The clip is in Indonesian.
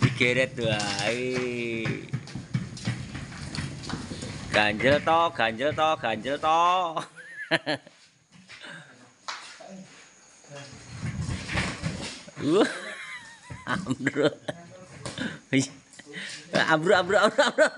digeret wae ganjel to ganjel to ganjel to Uh, ambruk. Wih. Ambruk, ambruk, ambruk, ambruk.